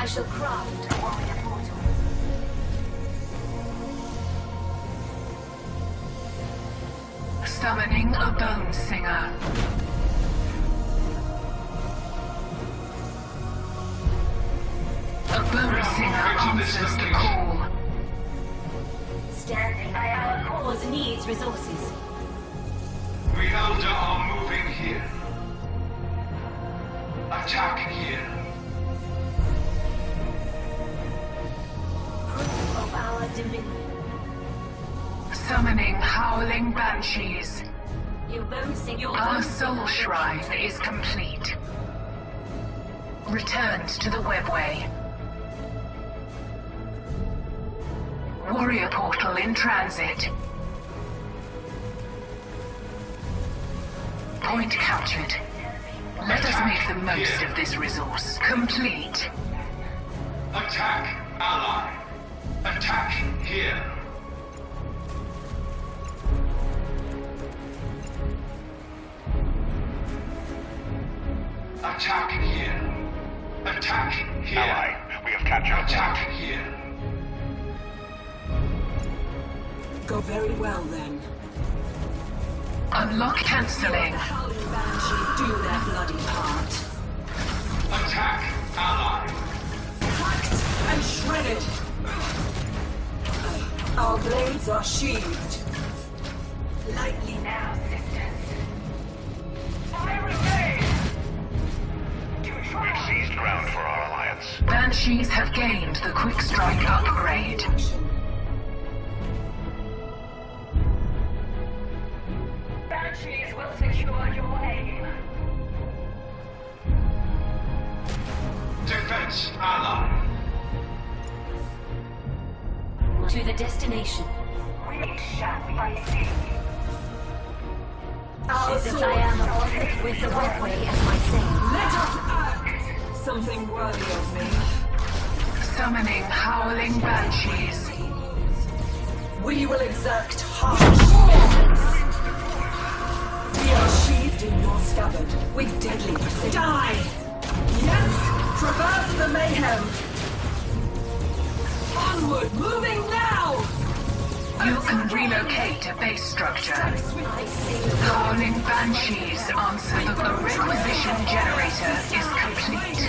I shall craft a warrior portal. Summoning a Bone Singer. A Bone Singer answers the call. Standing by our cause needs resources. We Eldar are moving here. Attack here. Summoning Howling Banshees. Your bone sing your Our soul shrine is complete. Returns to the webway. Warrior portal in transit. Point captured. Let us make the most of this resource. Complete. Attack ally. Attack here. Attack here. Attack here. Ally, we have captured Attack here. Go very well then. Unlock cancelling. The Howling Banshee do their bloody part. Attack ally. Hacked and shredded. Our blades are sheathed. Lightly now, sisters. Fire away! We've seized ground for our alliance. Banshees have gained the quick strike upgrade. Banshees will secure your aim. Defense ally. To the destination. We shall be seen. Our As I am honored with the webway as my sail. Let us act something worthy of me. Summoning Howling Banshees. We will exact harsh vengeance. We are sheathed in your scabbard with deadly precision. Die! Yes! Traverse the mayhem! Onward! Moving now! You can relocate a base structure. Howling Banshees answer the, the requisition generator is complete.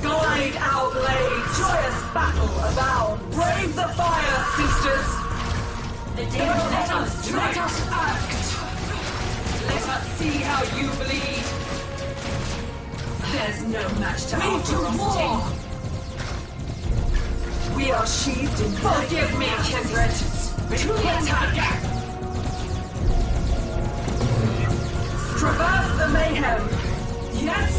Glide our blades! Joyous battle abound! Brave the fire, sisters! the danger Let us, let us act! Let us see how you bleed! There's no match to our ferocity. We are sheathed in Forgive me, kindred! To the attack! Traverse the mayhem! Yes!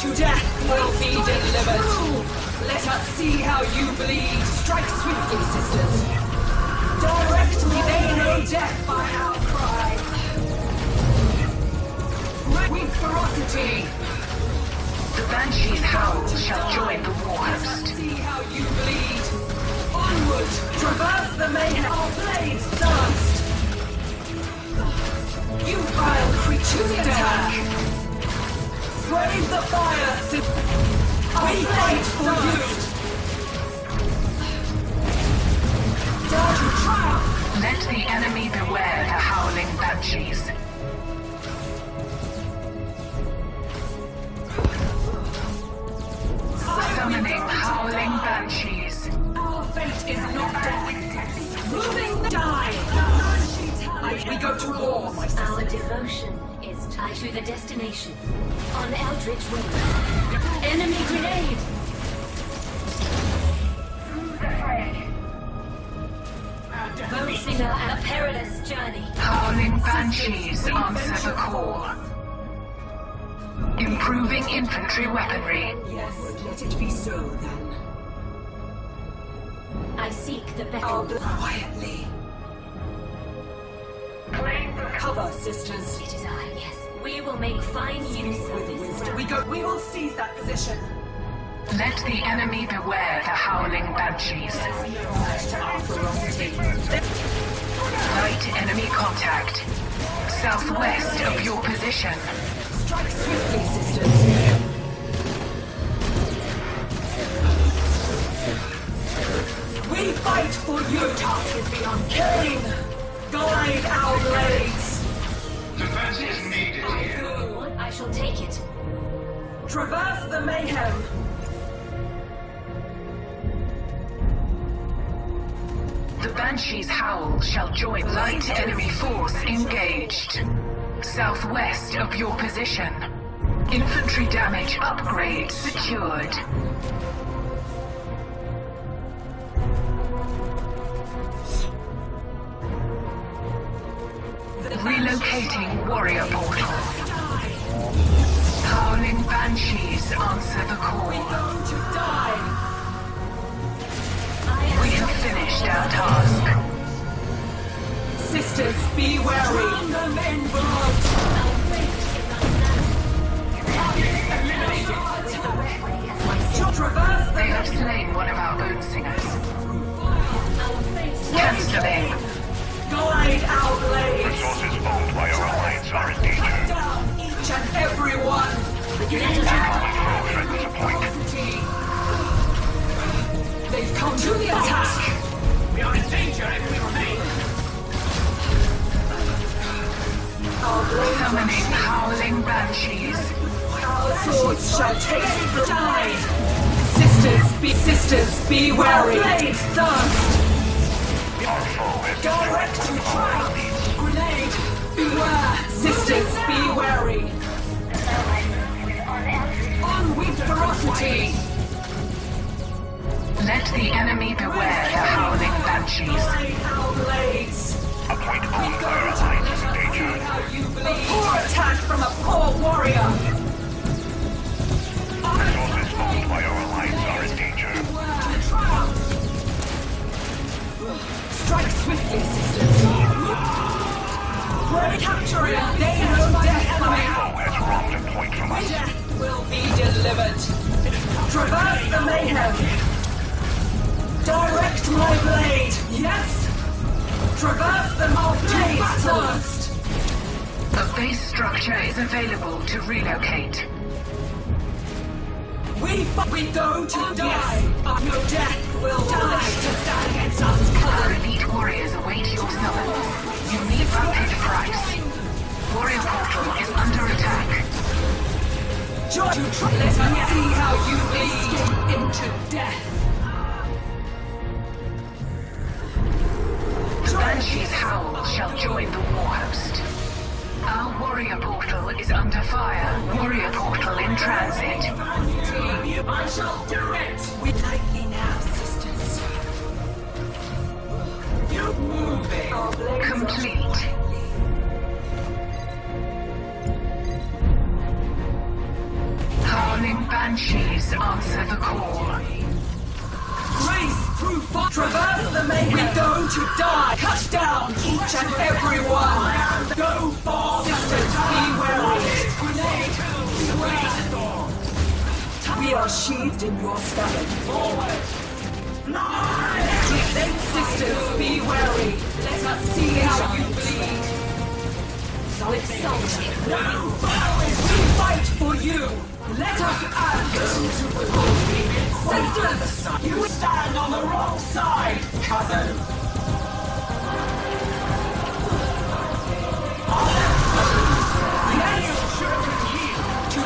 To death will be delivered! Let us see how you bleed! Strike swiftly, sisters! Directly they know death by our cry! With ferocity! Banshees' howl shall join the war host. see how you bleed! Onward! Traverse the mayhem! Our blades thirst! You vile creatures dare! Brave the fire! Sid- we fight for you! Dare to triumph! Let the enemy beware the Howling Banshees. Go to war, my Our devotion is tied to the destination. On Eldritch Way. Enemy grenade! Bone Singer, a perilous journey. Howling Banshees answer the call. Improving infantry weaponry. Yes, let it be so then. I seek the I'll beckon. be quietly. Claim cover, sisters. It is I, yes. We will make fine use of this wisdom. We go. We will seize that position. Let the enemy beware the howling banshees. Light enemy contact. Southwest of your position. Strike swiftly, sisters. We fight for you. Task is beyond killing. Guide our blades. Defense is needed here. I shall take it. Traverse the mayhem. The Banshee's howl shall join light enemy force engaged. Southwest of your position. Infantry damage upgrade secured. Relocating warrior portal. Howling Banshees answer the call. Going to die. We have finished our task. Sisters, be wary. In. Traverse the They have slain one of our own singers. Cancelling. Guide our blades. Resources owned by our alliance are in danger. Down each and every one. Common foe threatens a point. They've come to the attack. We are in danger if we remain. Our blades are Summoning howling banshees. Our swords shall taste the tide. Sisters, be sisters, be wary. Blades thirst. Our foe has Direct to destroyed one of our triumph. leads. Grenade. Beware. Sisters, be wary. On with ferocity. Let the enemy beware the howling banshees. Guide our blades. A point We owned go by our to alliance is in see danger. bleed. Poor attack from a poor warrior. Swiftly, sisters. We're capturing. They know death coming. has robbed a point from. Death will be delivered. Traverse the mayhem. Direct my blade. Yes. Traverse the blades first. A base structure is available to relocate. We we go to die. But no death will die to stand against us. Elite warriors await your summons. Unique rapid price. Warrior portal is under attack. Joy to try. Let us see how you bleed into death. The Banshee's howl shall join the war host. Our warrior portal is under fire. Warrior portal in transit. I shall it. We lightly Complete. Banshees answer the call. Race through. Traverse the. We go to die. Cut down each and every one. Go for sisters. Be wary. Grenade. We are sheathed in your stomach. Forward. Sisters. Be wary. Let us see how you bleed. So exalted. We fight for you. Let us act. Sisters. You stand on the wrong side, cousin. Yes!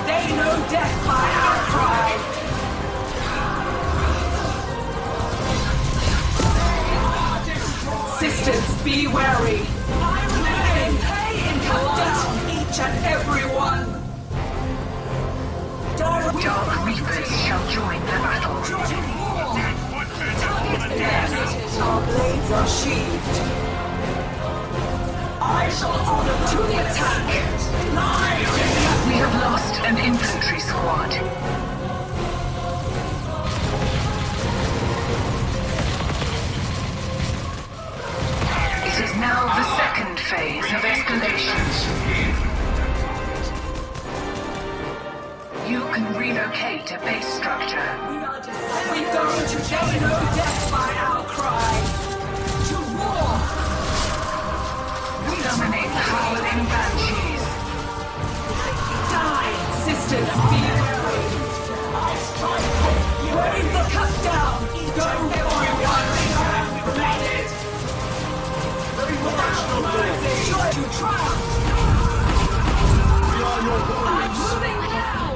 They know death by be wary. Pay, pay and cut down each and every one. Direct Dark Reapers shall join the battle. Our blades are sheathed. I shall honor to the attack. We have lost an infantry squad.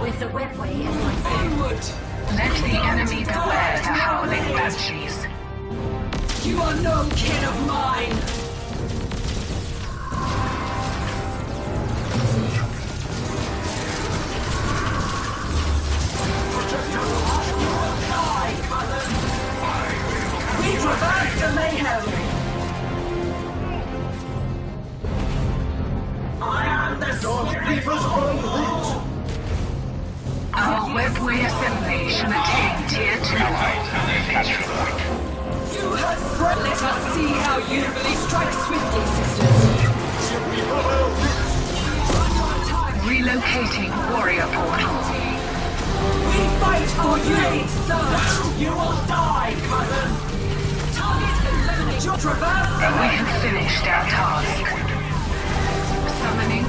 With the webway! Let the enemy beware howling banshees. You are no kin of mine! We the mayhem! Reaper's own root! Our webway assembly shall attain tier 2. You have threat. Let us see how you believe strike swiftly, sisters. Relocating warrior portal. We fight for you, sir. You will die, cousin! Target eliminate. Your traverse. We have finished our task. Summoning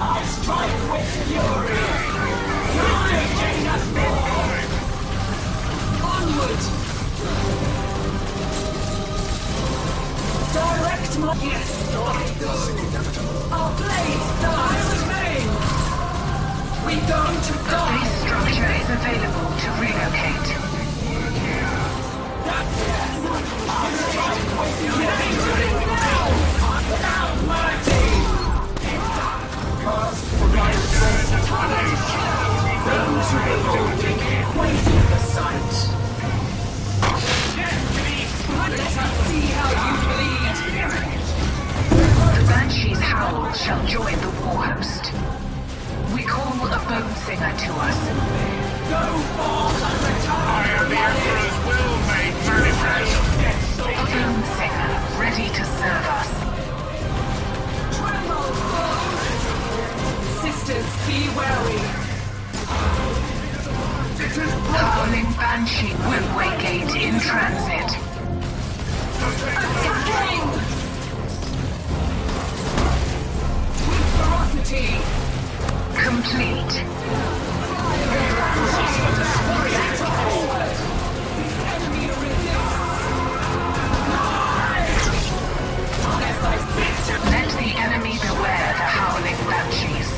I strike with fury! Making us more! Onward. Direct my yes. Our blades die remain. We go to die. Base structure is available to relocate. Let Banshee Webway Gate in transit. Attacking! With ferocity. Complete. Let the enemy beware the Howling Banshees.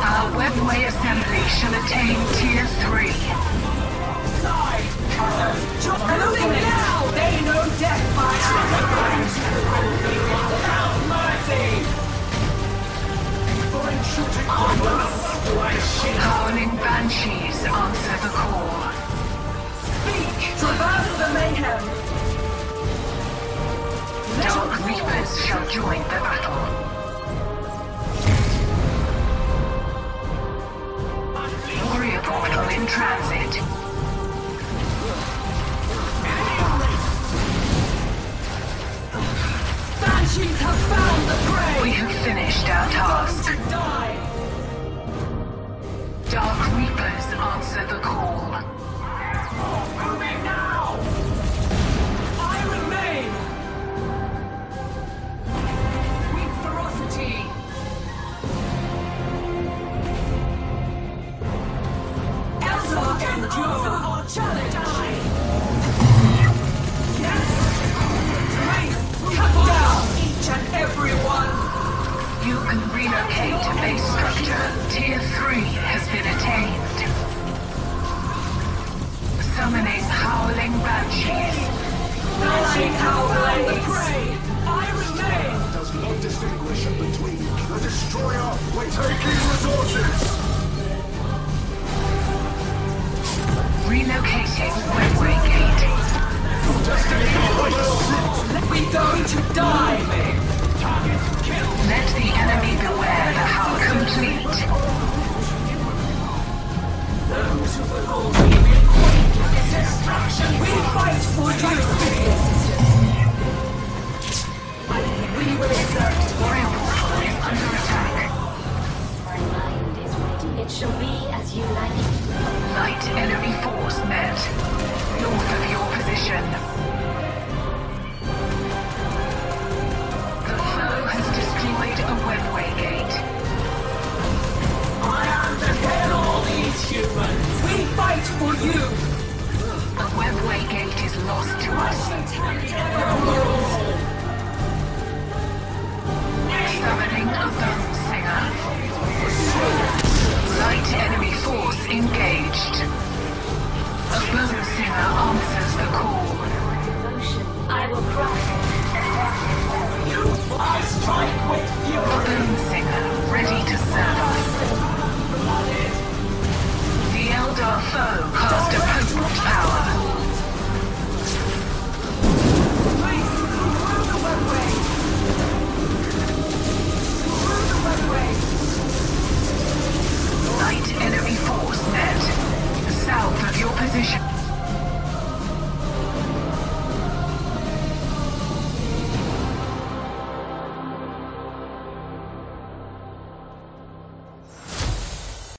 Our Webway assembly shall attain Tier 3. side. Moving now. They know death by our mercy. Howling Banshees answer the call. Speak. Traverse the mayhem. Dark Reapers shall join the battle. Portal Tier 3 has been attained. Summoning Howling Banshees. Nine howling prey! I remain! Does not distinguish between the destroyer. We're taking resources. Relocating Webway Gate. We going to die! We fight for Swiftly! We will exert is under attack. My mind is ready. It shall be as you like it. Light enemy force met. North of your position.